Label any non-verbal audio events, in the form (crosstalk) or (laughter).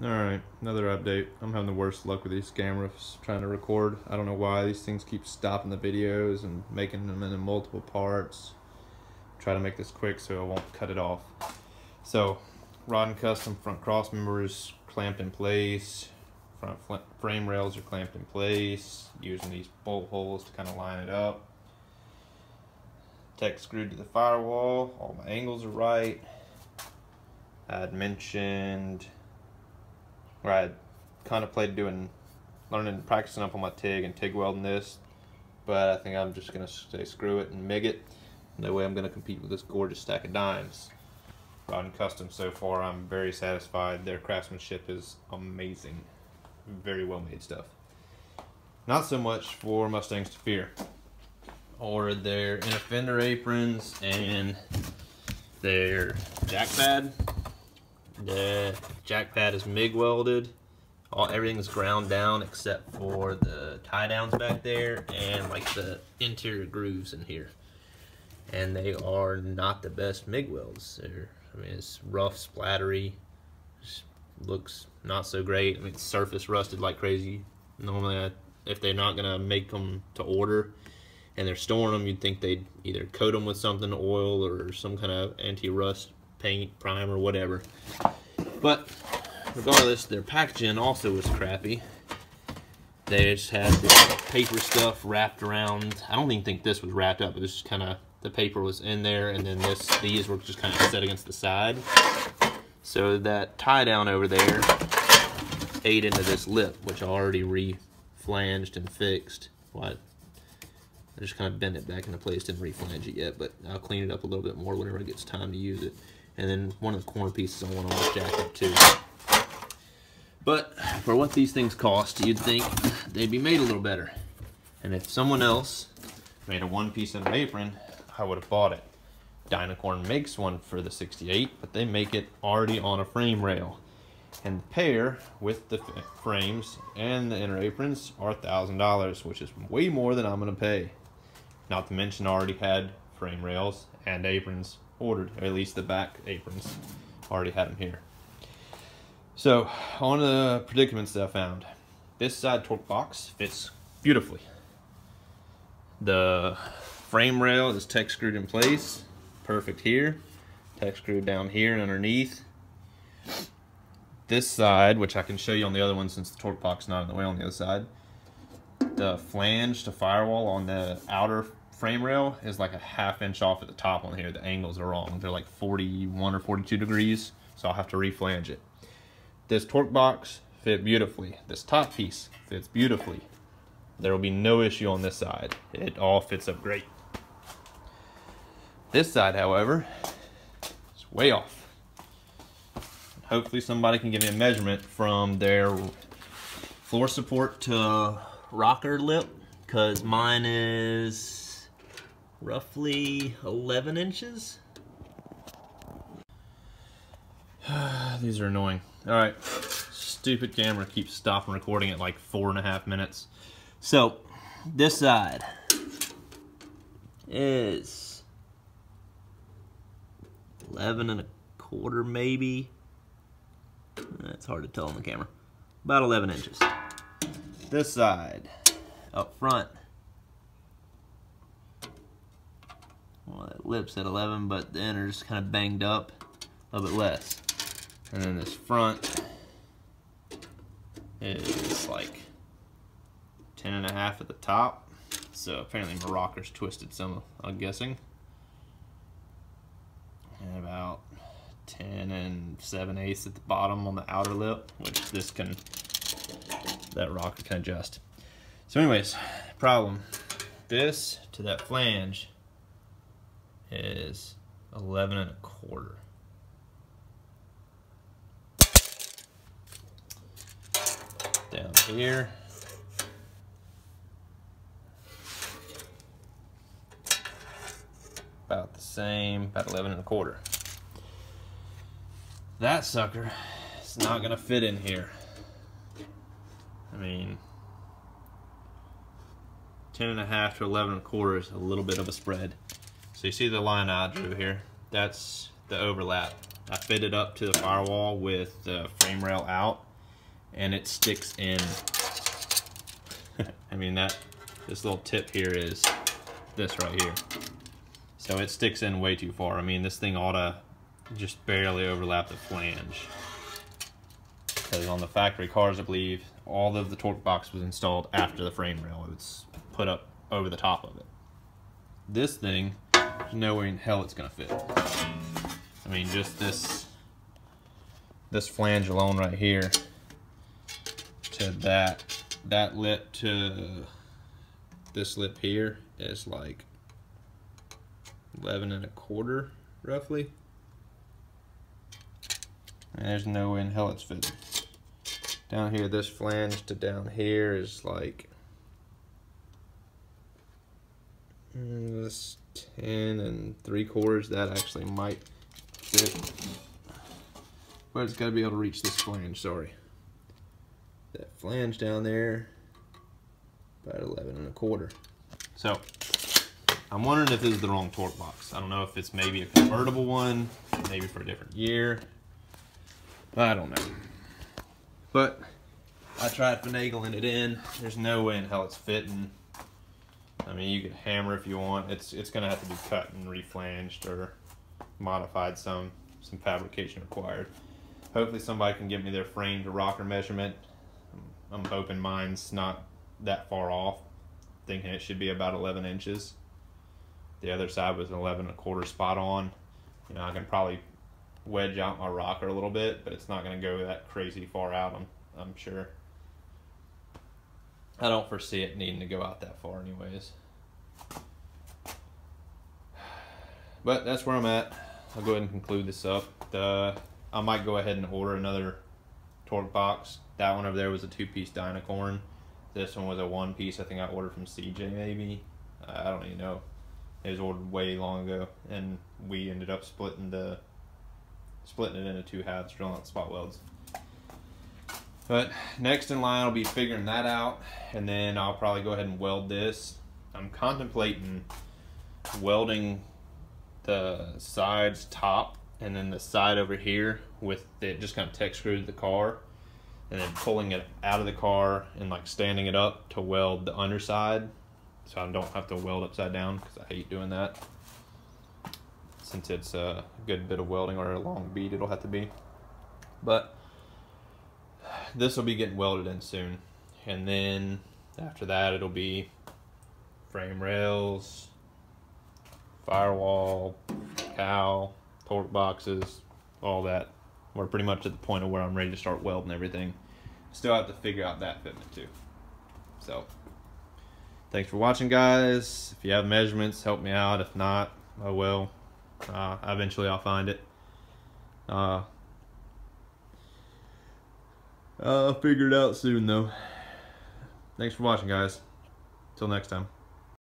Alright, another update. I'm having the worst luck with these cameras trying to record. I don't know why these things keep stopping the videos and making them into multiple parts. Try to make this quick so I won't cut it off. So, Rod and Custom front cross members clamped in place. Front frame rails are clamped in place using these bolt holes to kind of line it up. Tek screwed to the firewall. All my angles are right. I had mentioned where I contemplated doing, learning, practicing up on my TIG and TIG welding this, but I think I'm just gonna say screw it and MIG it. No way I'm gonna compete with this gorgeous stack of dimes. And Custom so far, I'm very satisfied. Their craftsmanship is amazing. Very well made stuff. Not so much for Mustangs to fear. Or their inner fender aprons and their jack pad the jack pad is MIG welded. All everything's ground down except for the tie downs back there and like the interior grooves in here. And they are not the best MIG welds. They're, I mean, it's rough, splattery. Just looks not so great. I mean, surface rusted like crazy. Normally, I, if they're not gonna make them to order and they're storing them, you'd think they'd either coat them with something, oil or some kind of anti-rust paint, prime, or whatever. But regardless, their packaging also was crappy. They just had this paper stuff wrapped around. I don't even think this was wrapped up. It was just kind of the paper was in there, and then this these were just kind of set against the side. So that tie down over there ate into this lip, which I already re-flanged and fixed. What? I just kind of bent it back into place, didn't re-flange it yet, but I'll clean it up a little bit more whenever it gets time to use it. And then one of the corner pieces I want on this jacket too. But for what these things cost, you'd think they'd be made a little better. And if someone else made a one piece of an apron, I would have bought it. Dynacorn makes one for the 68, but they make it already on a frame rail. And the pair with the frames and the inner aprons are $1,000, which is way more than I'm going to pay. Not to mention I already had frame rails and aprons ordered, or at least the back aprons. Already had them here. So, on the predicaments that I found. This side torque box fits beautifully. The frame rail is Tek screwed in place. Perfect here. Tek screwed down here and underneath. This side, which I can show you on the other one since the torque box is not in the way on the other side. The flange to firewall on the outer frame rail is like a half inch off at the top on here. The angles are wrong. They're like 41 or 42 degrees, so I'll have to reflange it. This torque box fit beautifully. This top piece fits beautifully. There will be no issue on this side. It all fits up great. This side, however, is way off. Hopefully somebody can give me a measurement from their floor support to rocker lip because mine is roughly 11 inches. (sighs) These are annoying. All right, stupid camera keeps stopping recording at like four and a half minutes. So, this side is 11 and a quarter maybe. It's hard to tell on the camera. About 11 inches. This side, up front, well, that lips at 11, but the inner's kind of banged up a little bit less. And then this front is like 10 and a half at the top. So apparently my rocker's twisted some, I'm guessing. And about 10 and 7 eighths at the bottom on the outer lip, which this can, that rocker can adjust. So anyways, problem, this to that flange is 11 and a quarter. Down here. About the same, about 11 and a quarter. That sucker is not gonna fit in here. I mean, 10 and a half to 11 and a quarter is a little bit of a spread. So you see the line I drew here? That's the overlap. I fit it up to the firewall with the frame rail out. and it sticks in. (laughs) I mean that this little tip here is this right here. So it sticks in way too far. I mean this thing ought to just barely overlap the flange. Because on the factory cars, I believe, all of the torque box was installed after the frame rail. It was put up over the top of it. This thing, no way in hell it's gonna fit. I mean, just this, this flange alone right here to that, that lip to this lip here is like 11 and a quarter, roughly. And there's no way in hell it's fitting. Down here, this flange to down here is like mm, this 10 and 3 quarters. That actually might fit. But it's got to be able to reach this flange, sorry. That flange down there, about 11 and a quarter. So, I'm wondering if this is the wrong torque box. I don't know if it's maybe a convertible one, maybe for a different year. I don't know. But I tried finagling it in. There's no way in hell it's fitting. I mean, you can hammer if you want. It's it's gonna have to be cut and reflanged or modified some some fabrication required. Hopefully somebody can give me their frame to rocker measurement. I'm hoping mine's not that far off. Thinking it should be about 11 inches. The other side was an 11 and a quarter spot on. You know, I can probably wedge out my rocker a little bit, but it's not going to go that crazy far out, I'm, I'm sure. I don't foresee it needing to go out that far anyways. But that's where I'm at. I'll go ahead and conclude this up. The, I might go ahead and order another torque box. That one over there was a two-piece Dynacorn. This one was a one-piece. I think I ordered from CJ maybe. Uh, I don't even know. It was ordered way long ago, and we ended up splitting the splitting it into two halves, drilling out spot welds. But next in line, I'll be figuring that out, and then I'll probably go ahead and weld this. I'm contemplating welding the sides top and then the side over here with it just kind of Tek screwed the car and then pulling it out of the car and like standing it up to weld the underside so I don't have to weld upside down because I hate doing that since it's a good bit of welding or a long bead it'll have to be. But this will be getting welded in soon. And then after that it'll be frame rails, firewall, cowl, torque boxes, all that. We're pretty much at the point of where I'm ready to start welding everything. Still have to figure out that fitment too. So, thanks for watching guys. If you have measurements, help me out. If not, I will. Uh, eventually I'll find it. Uh, I'll figure it out soon though. Thanks for watching guys. Till next time.